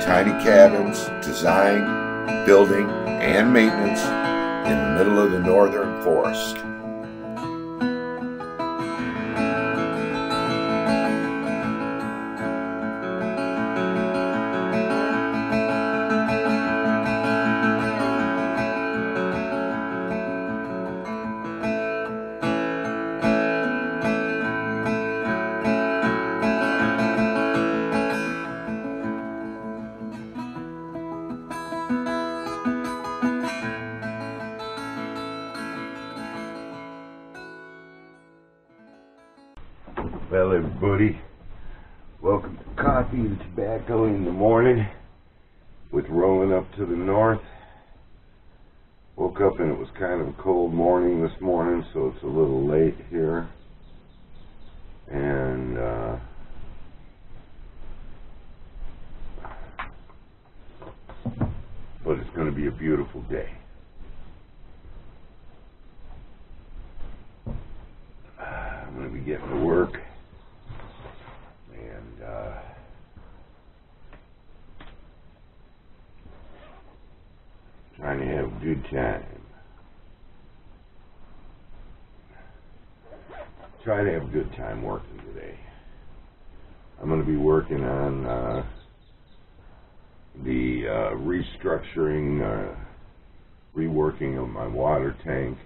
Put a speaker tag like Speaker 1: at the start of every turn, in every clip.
Speaker 1: tiny cabins, design, building, and maintenance in the middle of the northern forest. Well, everybody, welcome to Coffee and Tobacco in the Morning with Rolling Up to the North. Woke up and it was kind of a cold morning this morning, so it's a little late here. And, uh, but it's going to be a beautiful day. Getting to work. And, uh, trying to have a good time. Trying to have a good time working today. I'm going to be working on, uh, the, uh, restructuring, uh, reworking of my water tank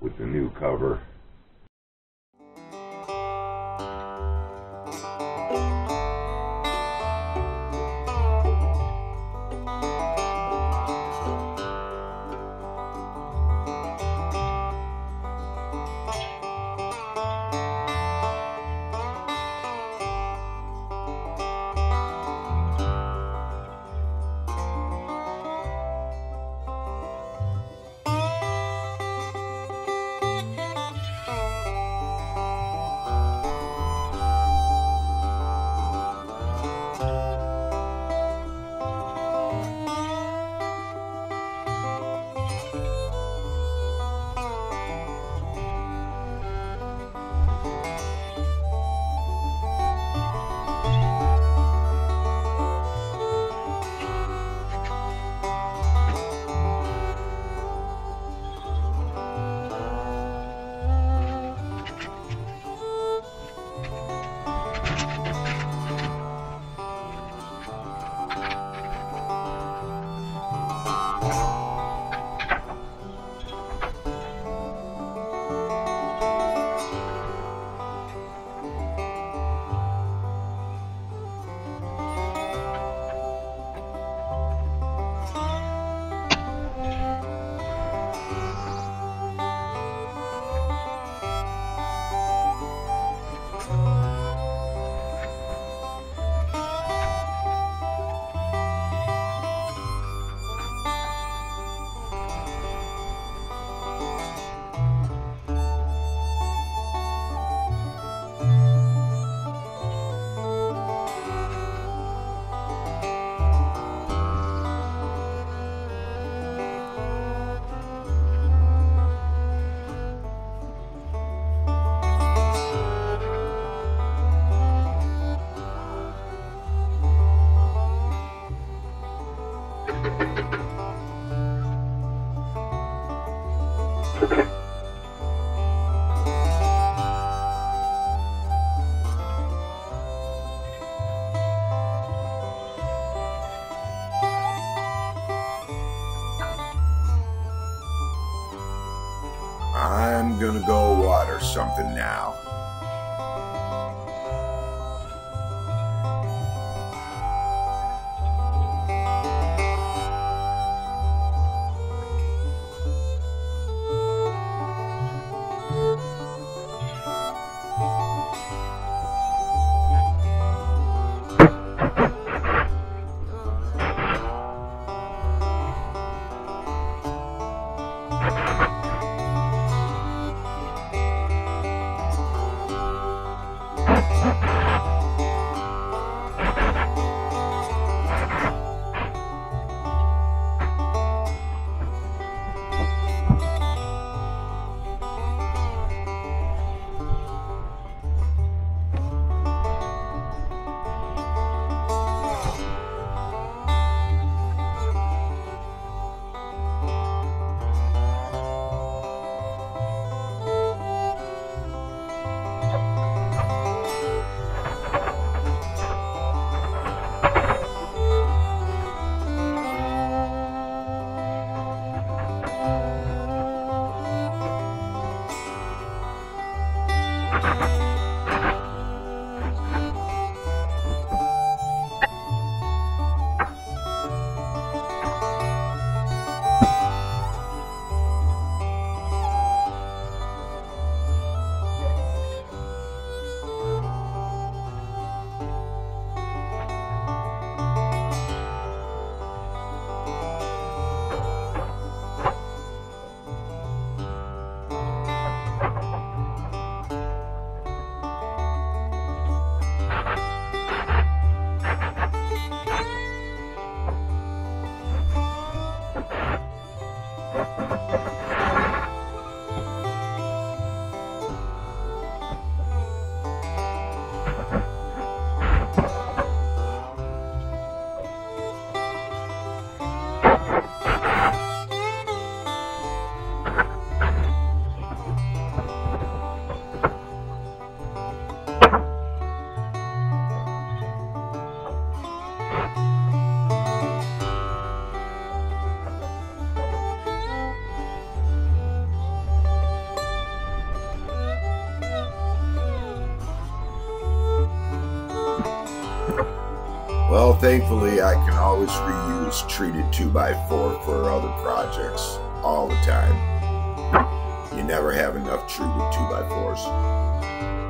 Speaker 1: with the new cover.
Speaker 2: Okay. Thankfully, I can always reuse treated 2x4 for other projects all the time. You never have enough treated 2x4s.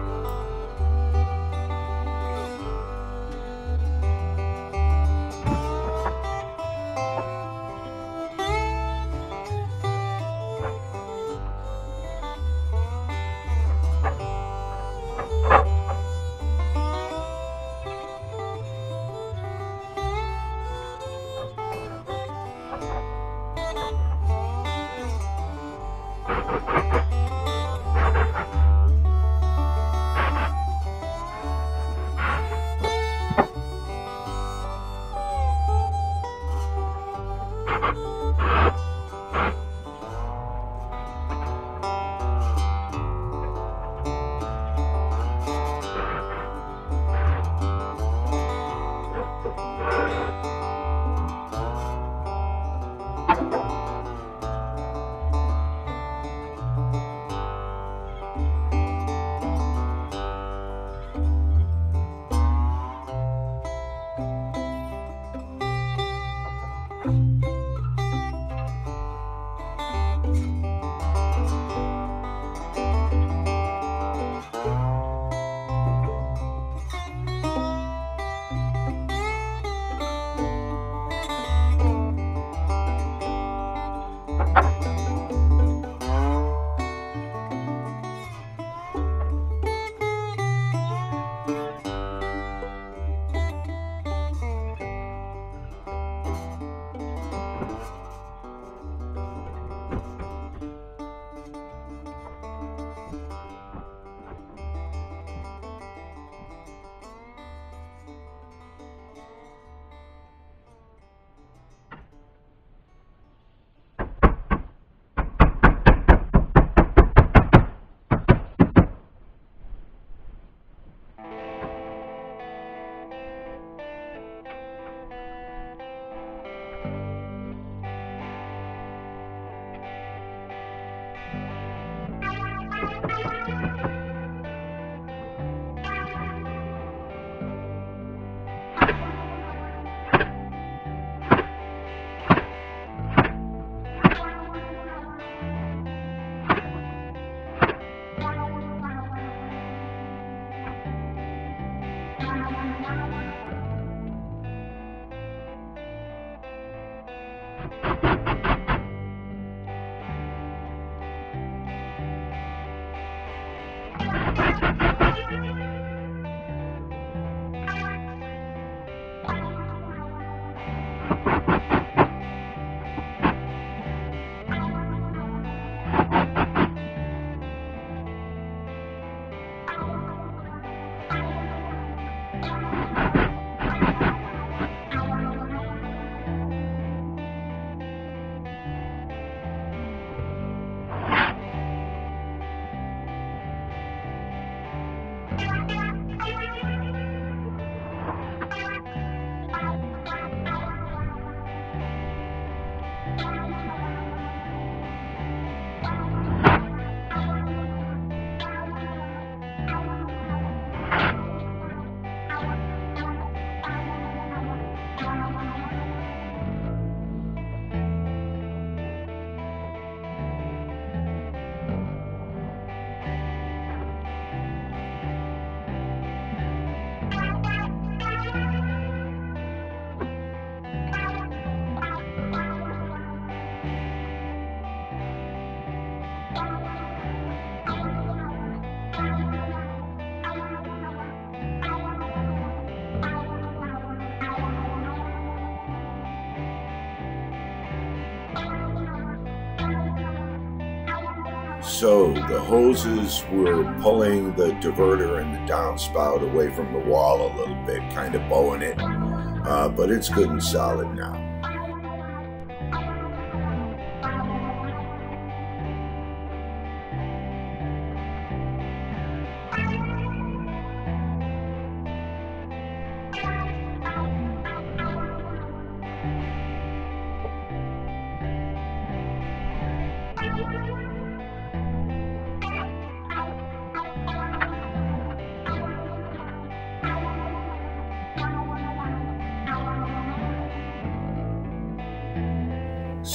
Speaker 2: So the hoses were pulling the diverter and the downspout away from the wall a little bit, kind of bowing it, uh, but it's good and solid now.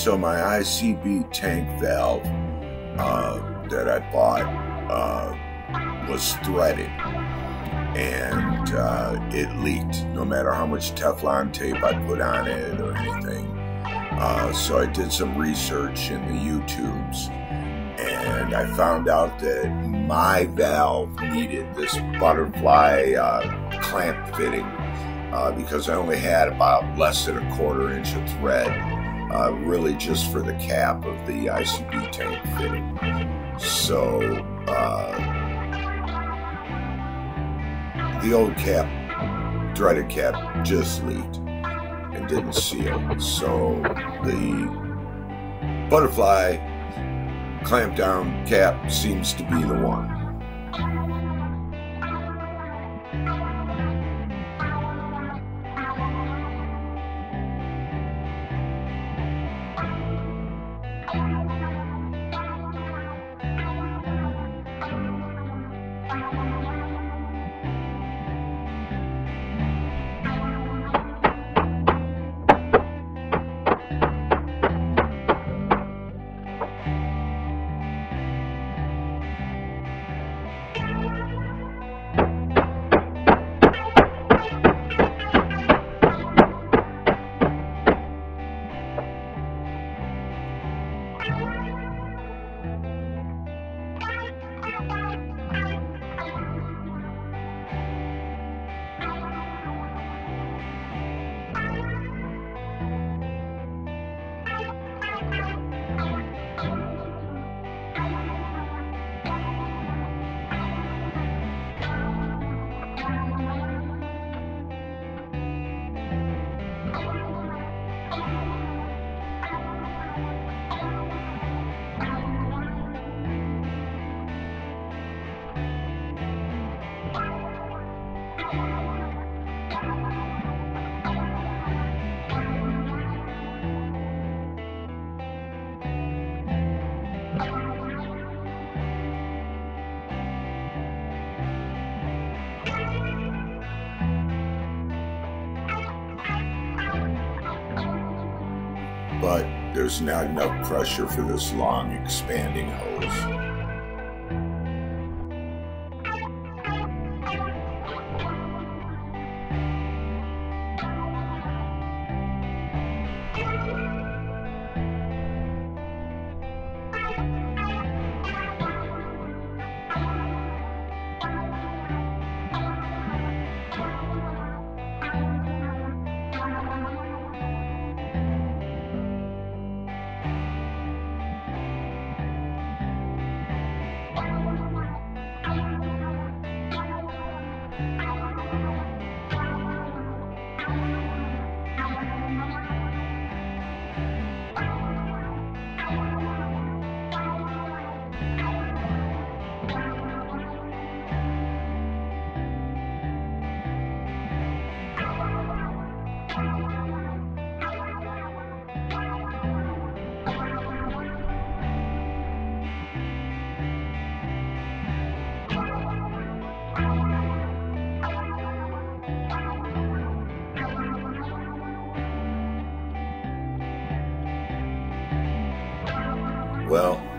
Speaker 2: So my ICB tank valve uh, that I bought uh, was threaded and uh, it leaked no matter how much Teflon tape I put on it or anything. Uh, so I did some research in the YouTubes and I found out that my valve needed this butterfly uh, clamp fitting uh, because I only had about less than a quarter inch of thread uh, really just for the cap of the ICB tank fitting. So uh, the old cap, threaded cap, just leaked and didn't seal. So the butterfly clamp down cap seems to be the one. There's not enough pressure for this long expanding hose.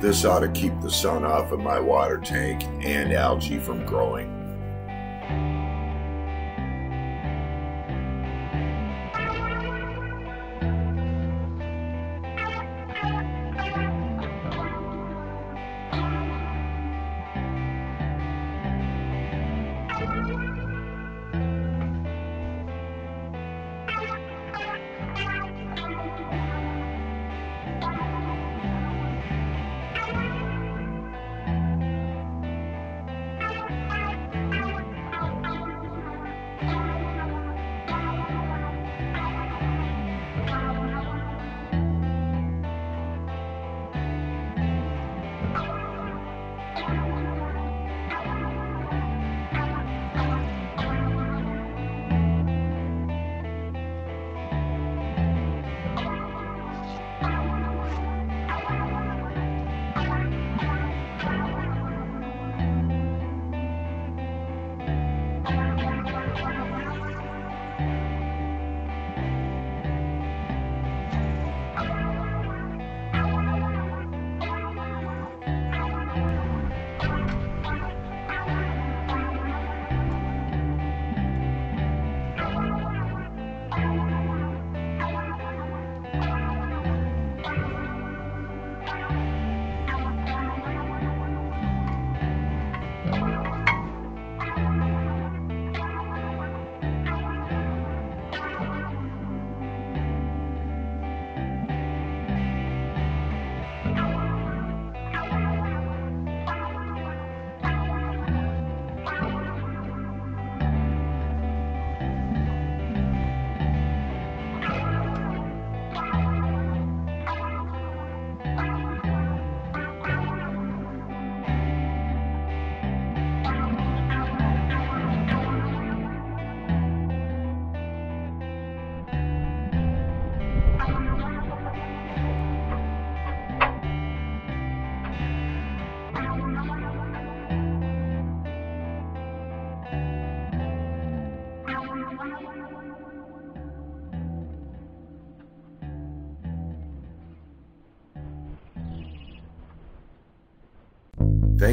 Speaker 2: This ought to keep the sun off of my water tank and algae from growing.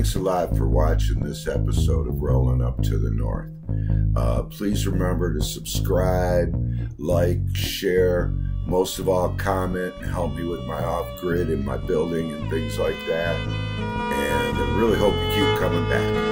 Speaker 2: Thanks a lot for watching this episode of Rolling Up to the North. Uh, please remember to subscribe, like, share, most of all, comment and help me with my off grid and my building and things like that. And I really hope you keep coming back.